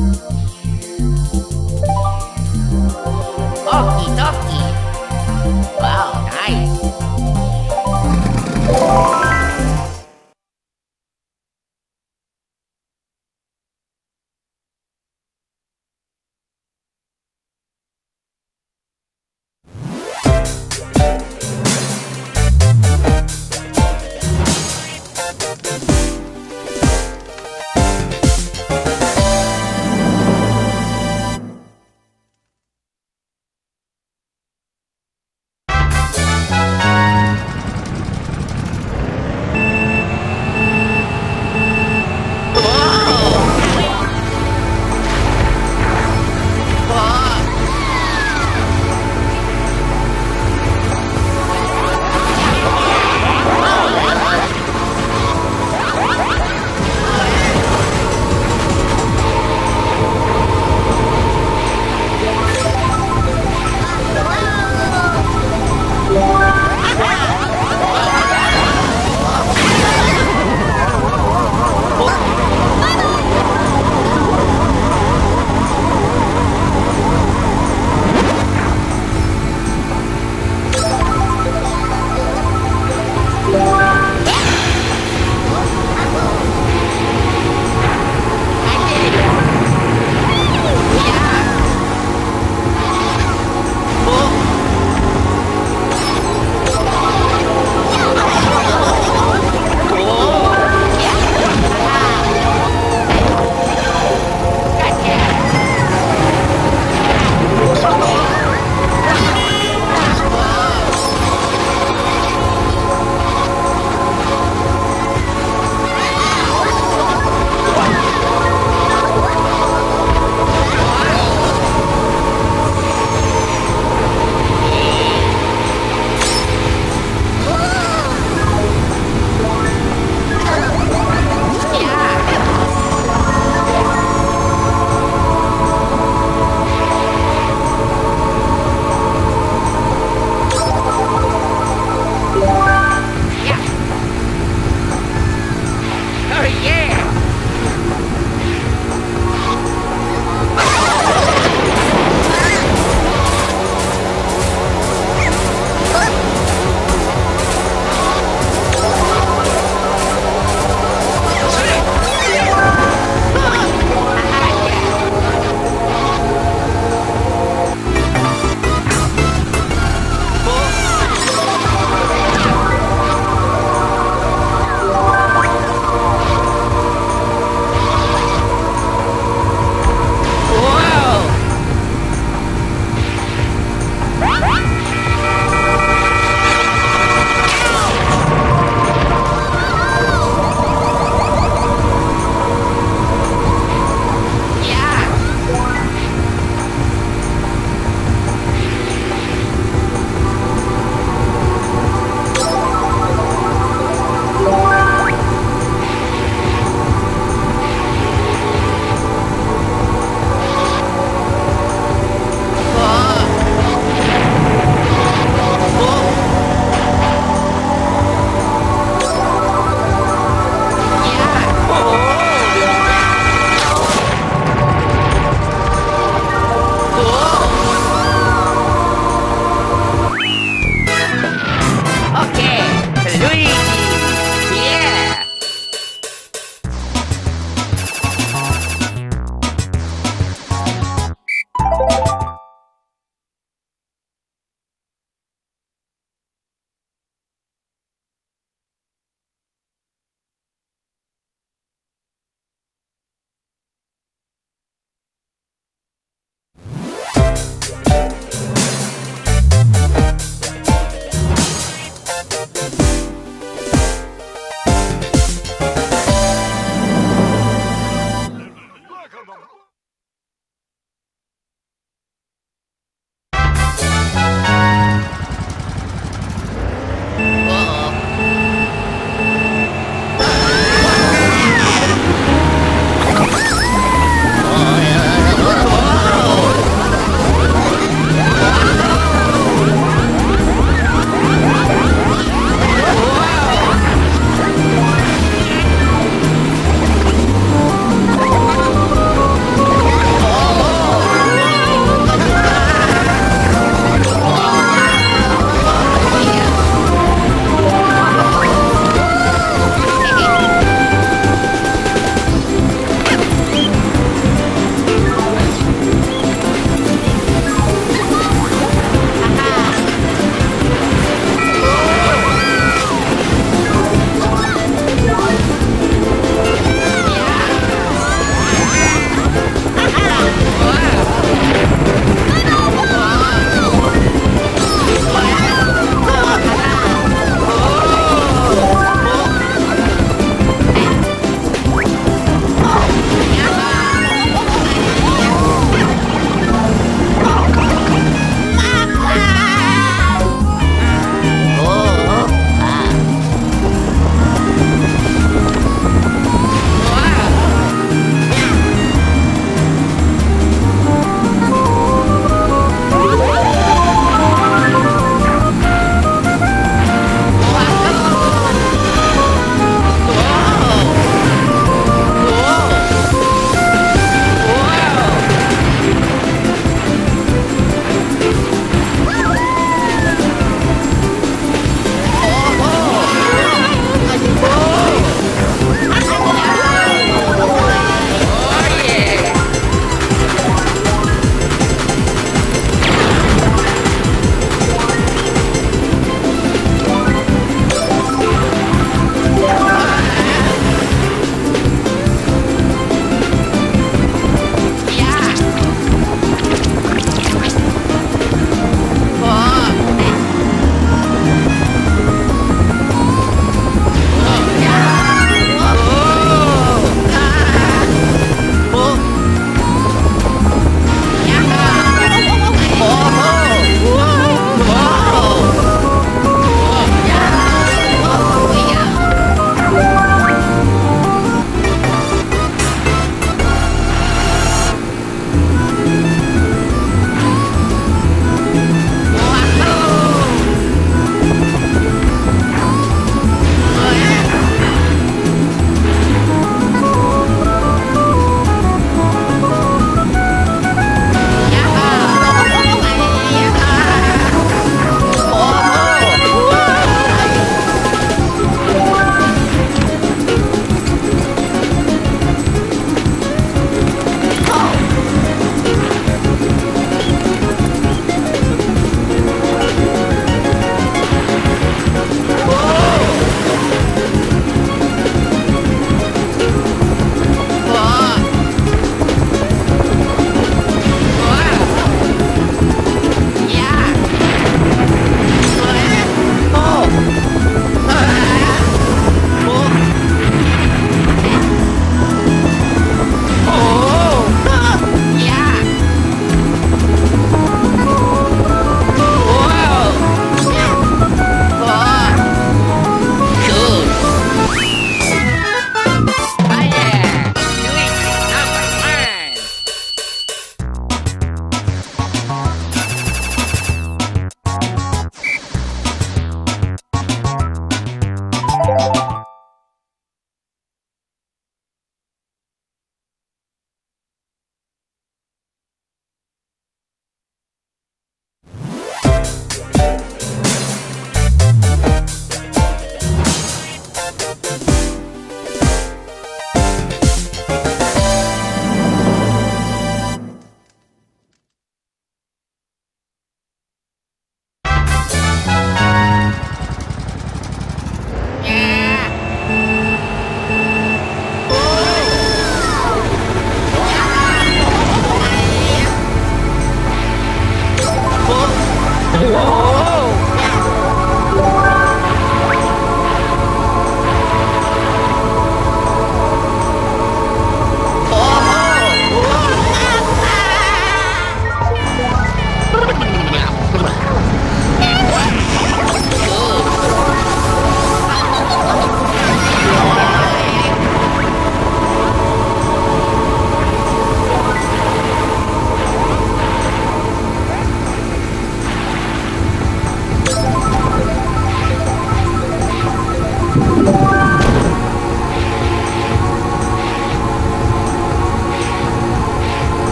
you.